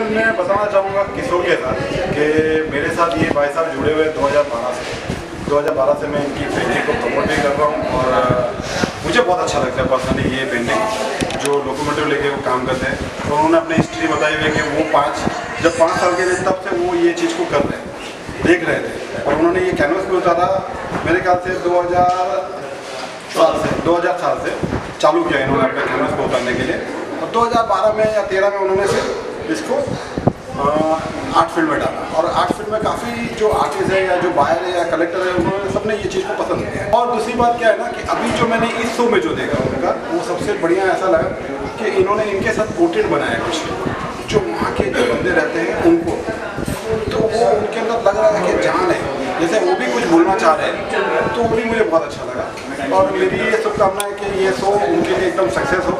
फिर मैं बताना चाहूँगा किशोर के साथ कि मेरे साथ ये भाई साहब जुड़े हुए 2012 से। 2012 से मैं इनकी पेंटिंग को प्रमोट भी कर रहा हूँ और मुझे बहुत अच्छा लगता है पर्सनली ये पेंटिंग जो लोकोमोटिव लेके वो काम करते हैं। और उन्होंने अपनी हिस्ट्री बताई हुई कि वो पाँच, जब पाँच साल के थे तब से वो ये चीज़ को कर रहे हैं, देख रहे थे। और उन्होंने ये कैनवस भी उतारा, मेरे ख्याल से 2000 साल से 2000 साल से चालू किया इन्होंने अपने कैनवस को उतारने के लिए। और 2012 में या 13 में उन्होंने फिर इसको आर्ट फ़ील्ड में डाला। और आर्ट फ़ील्ड में काफ़ी जो आर्टिस्ट है या जो बायर है या कलेक्टर है, उन्होंने सबने ये चीज़ को पसंद किया और दूसरी बात क्या है ना कि अभी जो मैंने इस शो में जो देखा उनका, वो सबसे बढ़िया ऐसा लगा कि इन्होंने इनके साथ पोर्ट्रेट बनाया कुछ, जो वहाँ के जो बंदे रहते हैं, उनको। तो वो उनके अंदर लग रहा है कि जान है। जैसे वो भी कुछ बोलना चाह रहे हैं तो वो भी मुझे बहुत अच्छा लगा। और मेरी ये शुभकामना है कि ये शो उनके लिए एकदम सक्सेस हो।